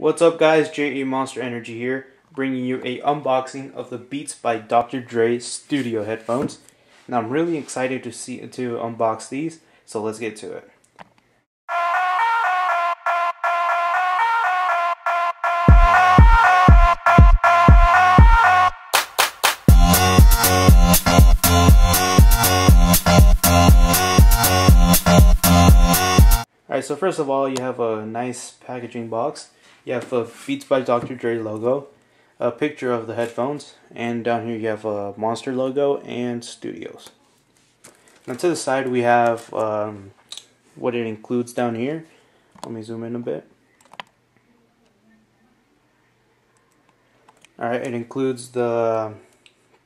What's up guys, JE Monster Energy here, bringing you a unboxing of the Beats by Dr. Dre studio headphones. And I'm really excited to see to unbox these, so let's get to it. Alright, so first of all, you have a nice packaging box. You have a Beats by Dr. Dre logo, a picture of the headphones, and down here you have a Monster logo and Studios. Now to the side we have um, what it includes down here. Let me zoom in a bit. Alright, it includes the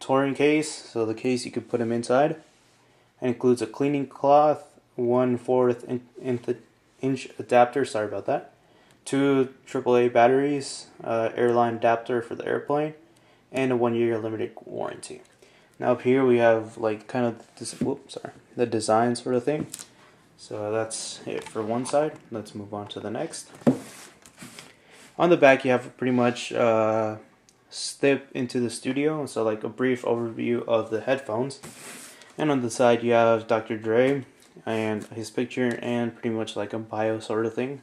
touring case, so the case you could put them inside. It includes a cleaning cloth, one fourth in, in inch adapter, sorry about that, two AAA batteries, uh, airline adapter for the airplane, and a one year limited warranty. Now up here we have like kind of this, whoops, sorry, the design sort of thing. So that's it for one side. Let's move on to the next. On the back you have pretty much uh, step into the studio, so like a brief overview of the headphones. And on the side you have Dr. Dre, and his picture and pretty much like a bio sort of thing.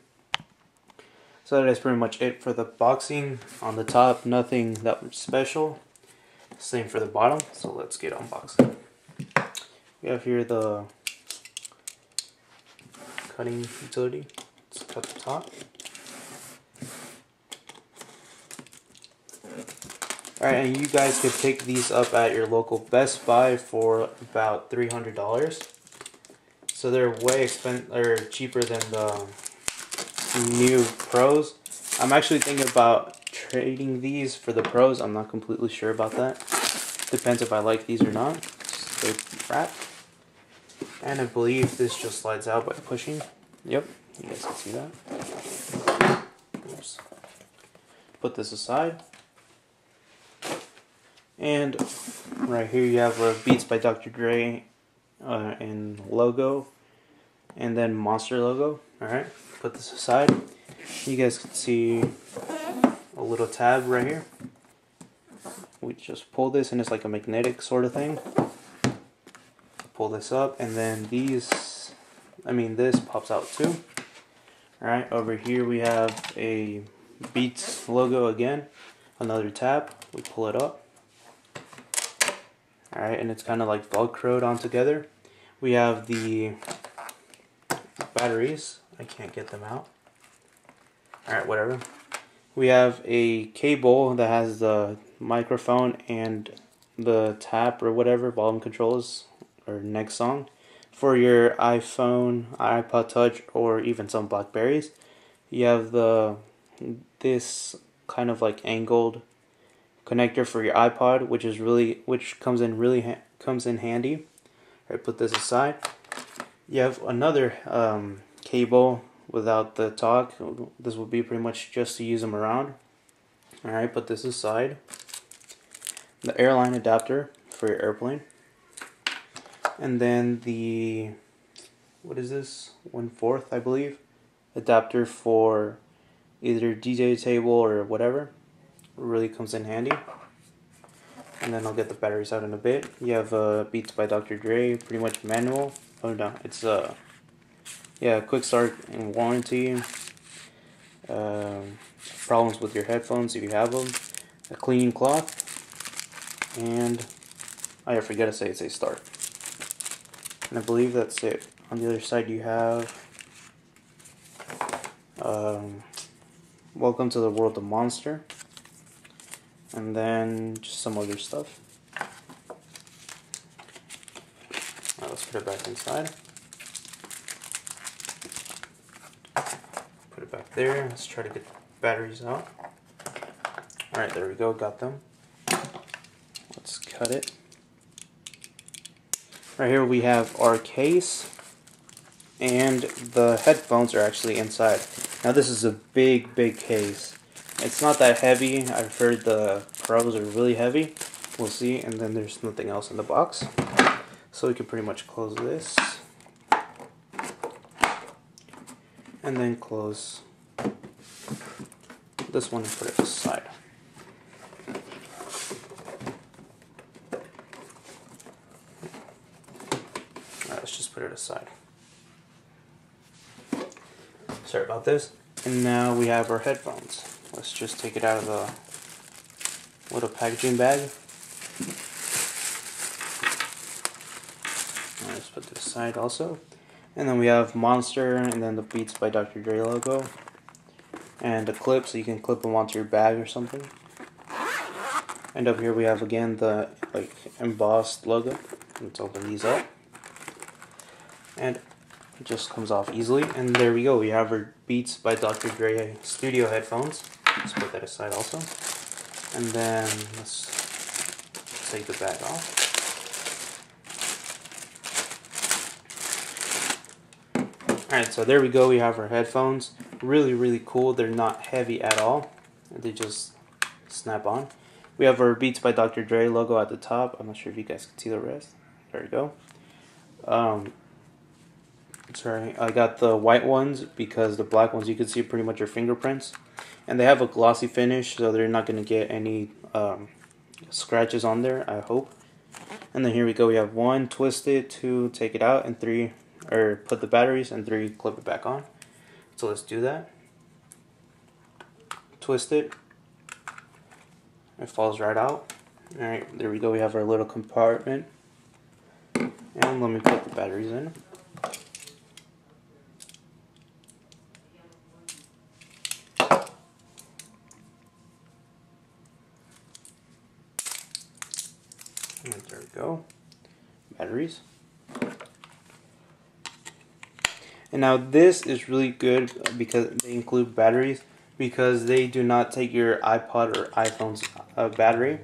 So that is pretty much it for the boxing. On the top, nothing that much special. Same for the bottom, so let's get unboxing. We have here the cutting utility. Let's cut the top. Alright, and you guys could pick these up at your local Best Buy for about $300. So they're way expen or cheaper than the new pros. I'm actually thinking about trading these for the pros. I'm not completely sure about that. Depends if I like these or not. They wrap. And I believe this just slides out by pushing. Yep, you guys can see that. Oops. Put this aside. And right here you have Beats by Dr. Dre uh, in logo and then monster logo. Alright put this aside. You guys can see a little tab right here. We just pull this and it's like a magnetic sort of thing. Pull this up and then these I mean this pops out too. Alright over here we have a Beats logo again. Another tab. We pull it up. Alright, and it's kind of like velcroed on together. We have the batteries. I can't get them out. Alright, whatever. We have a cable that has the microphone and the tap or whatever, volume controls or next song for your iPhone, iPod Touch, or even some Blackberries. You have the this kind of like angled connector for your iPod, which is really which comes in really comes in handy. I put this aside. You have another um, cable without the talk. This will be pretty much just to use them around. All right, put this aside. The airline adapter for your airplane, and then the what is this one fourth I believe adapter for either DJ table or whatever really comes in handy. And then I'll get the batteries out in a bit. You have uh, Beats by Dr. Dre, pretty much manual. Oh no, it's uh, yeah, quick start and warranty. Um, problems with your headphones if you have them. A clean cloth. And I forget to say it's a start. And I believe that's it. On the other side you have um, Welcome to the World of Monster and then just some other stuff. Right, let's put it back inside. Put it back there. Let's try to get the batteries out. Alright, there we go, got them. Let's cut it. Right here we have our case and the headphones are actually inside. Now this is a big, big case. It's not that heavy. I've heard the pros are really heavy. We'll see. And then there's nothing else in the box. So we can pretty much close this. And then close this one and put it aside. Let's just put it aside. Sorry about this. And now we have our headphones. Let's just take it out of the little packaging bag. Put this aside also. And then we have Monster and then the Beats by Dr. Dre logo. And a clip so you can clip them onto your bag or something. And up here we have again the like embossed logo. Let's open these up. And it just comes off easily. And there we go. We have our Beats by Dr. Dre studio headphones. Let's put that aside also. And then let's take the bag off. Alright, so there we go. We have our headphones. Really, really cool. They're not heavy at all. They just snap on. We have our Beats by Dr. Dre logo at the top. I'm not sure if you guys can see the rest. There we go. Um, sorry, I got the white ones because the black ones you can see pretty much your fingerprints. And they have a glossy finish, so they're not going to get any um, scratches on there, I hope. And then here we go. We have one, twist it, two, take it out, and three, or put the batteries, and three, clip it back on. So let's do that. Twist it. It falls right out. Alright, there we go. We have our little compartment. And let me put the batteries in. And there we go. Batteries. And now this is really good because they include batteries because they do not take your iPod or iPhone's uh, battery.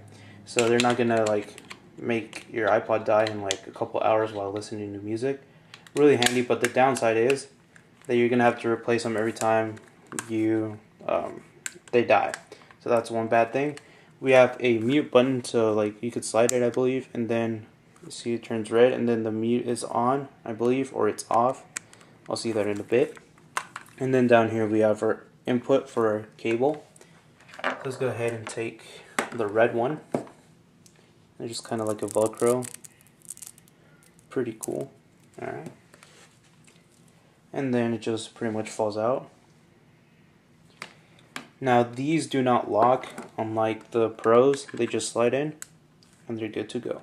So they're not gonna like make your iPod die in like a couple hours while listening to music. Really handy, but the downside is that you're gonna have to replace them every time you um, they die. So that's one bad thing. We have a mute button, so like you could slide it, I believe, and then see it turns red, and then the mute is on, I believe, or it's off. I'll see that in a bit. And then down here we have our input for our cable. Let's go ahead and take the red one. It's just kind of like a Velcro. Pretty cool. Alright. And then it just pretty much falls out. Now these do not lock, unlike the Pros. They just slide in, and they're good to go.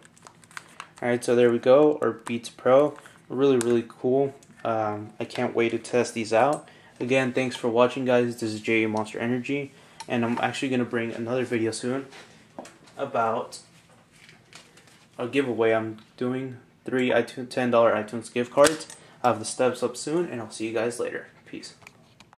Alright, so there we go, our Beats Pro. Really, really cool. Um, I can't wait to test these out. Again, thanks for watching, guys. This is J Monster Energy, and I'm actually going to bring another video soon about a giveaway I'm doing. Three iTunes, $10 iTunes gift cards. I have the steps up soon, and I'll see you guys later. Peace.